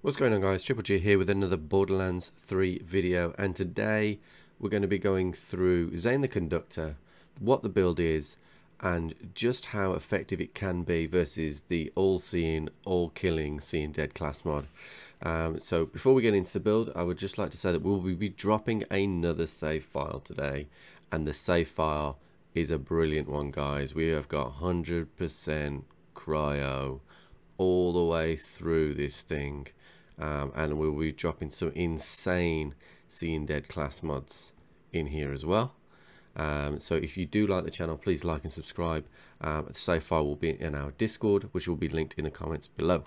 What's going on guys, Triple G here with another Borderlands 3 video and today we're going to be going through Zane the Conductor, what the build is and just how effective it can be versus the all-seeing, all-killing Seein' Dead class mod. Um, so before we get into the build I would just like to say that we'll be dropping another save file today and the save file is a brilliant one guys. We have got 100% cryo all the way through this thing um, and we'll be dropping some insane Seein' Dead class mods in here as well. Um, so if you do like the channel, please like and subscribe. Um, save file will be in our Discord, which will be linked in the comments below.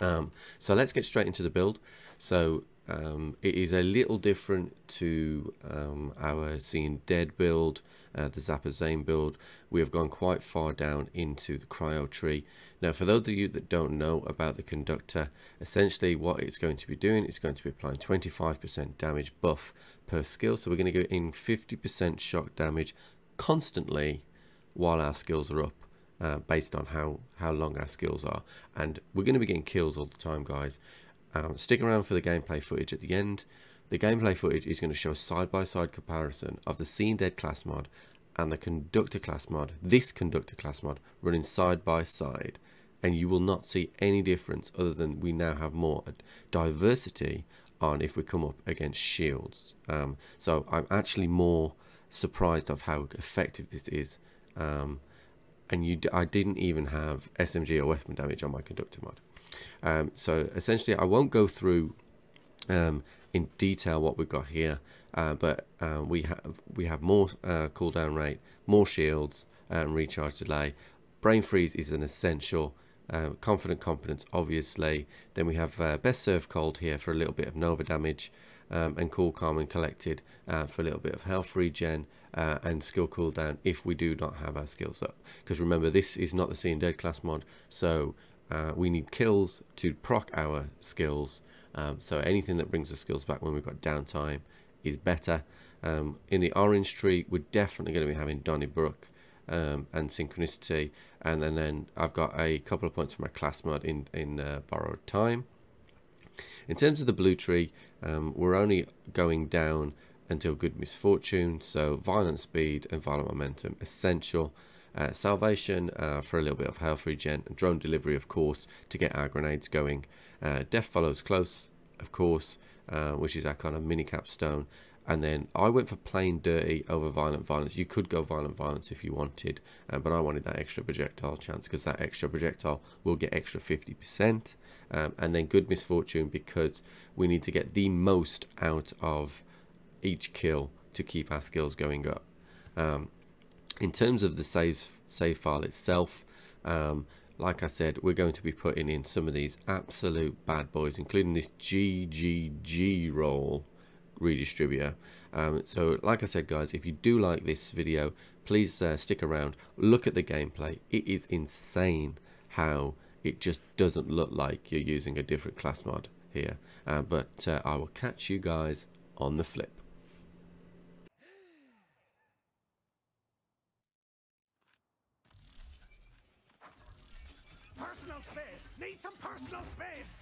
Um, so let's get straight into the build. So um, it is a little different to um, our Seein' Dead build, uh, the Zapper Zane build. We have gone quite far down into the cryo tree. Now, for those of you that don't know about the conductor, essentially what it's going to be doing is going to be applying 25% damage buff per skill. So we're going to go in 50% shock damage constantly while our skills are up. Uh, based on how how long our skills are and we're going to be getting kills all the time guys um, stick around for the gameplay footage at the end. The gameplay footage is going to show a side-by-side -side comparison of the Seein' Dead class mod and the Conductor class mod, this Conductor class mod, running side by side. And you will not see any difference other than we now have more diversity on if we come up against shields. Um, so I'm actually more surprised of how effective this is. Um, and you, I didn't even have SMG or weapon damage on my Conductor mod. Um, so essentially, I won't go through um, in detail what we've got here, uh, but uh, we have we have more uh, cooldown rate, more shields, and recharge delay. Brain freeze is an essential. Uh, confident competence, obviously. Then we have uh, Best Served Cold here for a little bit of nova damage. Um, and cool, calm, and collected uh, for a little bit of health regen and skill cooldown if we do not have our skills up. Because remember, this is not the Seein' Dead class mod, so uh, we need kills to proc our skills. Um, so anything that brings the skills back when we've got downtime is better. Um, in the orange tree, we're definitely going to be having Donnybrook um, and Synchronicity. And then, then I've got a couple of points for my class mod in, in uh, Borrowed Time. In terms of the blue tree, um, we're only going down until Good Misfortune. So Violent Speed and Violent Momentum, essential. Uh, salvation uh, for a little bit of health regen, drone delivery of course to get our grenades going. Uh, death follows close of course, uh, which is our kind of mini capstone. And then I went for Playing Dirty over violent violence. You could go violent violence if you wanted, uh, but I wanted that extra projectile chance because that extra projectile will get extra 50%. Um, and then good misfortune because we need to get the most out of each kill to keep our skills going up. Um, in terms of the save, save file itself, um, like I said, we're going to be putting in some of these absolute bad boys, including this GGG roll redistributor. Um, so like I said, guys, if you do like this video, please uh, stick around. Look at the gameplay. It is insane how it just doesn't look like you're using a different class mod here. Uh, but uh, I will catch you guys on the flip. Need some personal space!